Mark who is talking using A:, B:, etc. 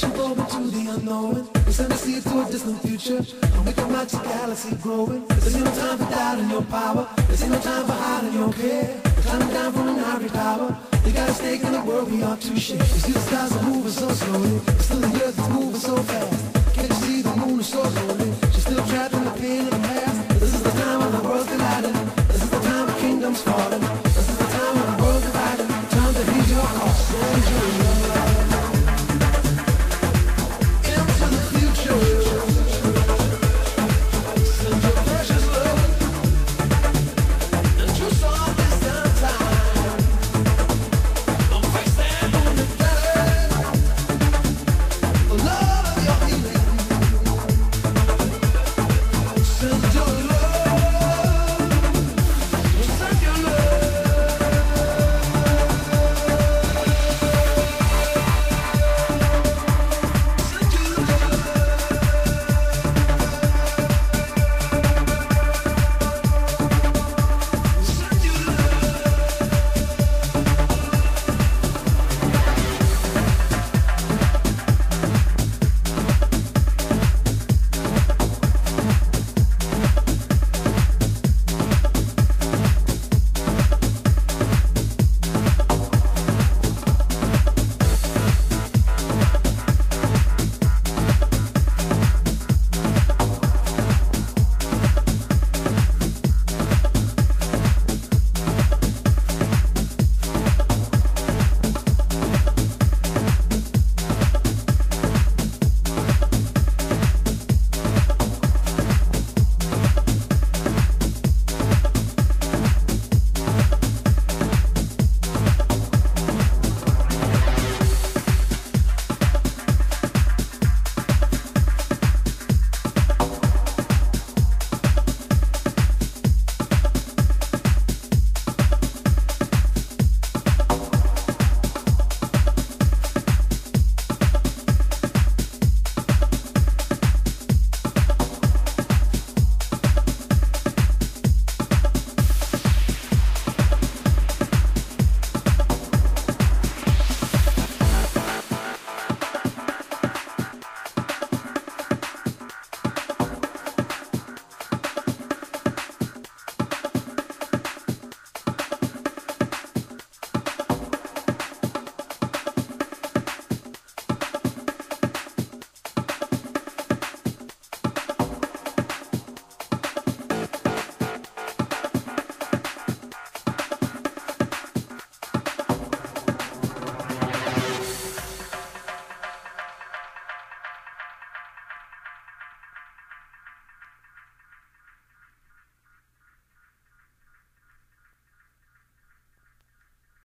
A: Pushing forward to the unknown. It's time to see to a distant future. And we can watch the galaxy growing. There's no time for doubting your power. There's no time for hiding your care. Climbing down from an ivory tower. You got a stake in the world we are to share. You see the stars are moving so slowly. It's still the earth is moving so fast. Can't you see the moon is so lonely? She's still trapped in the pain of the past. This is the time when the world's divided. This is the time when kingdoms falling. This is the time when the world's divided. Time to heed your call.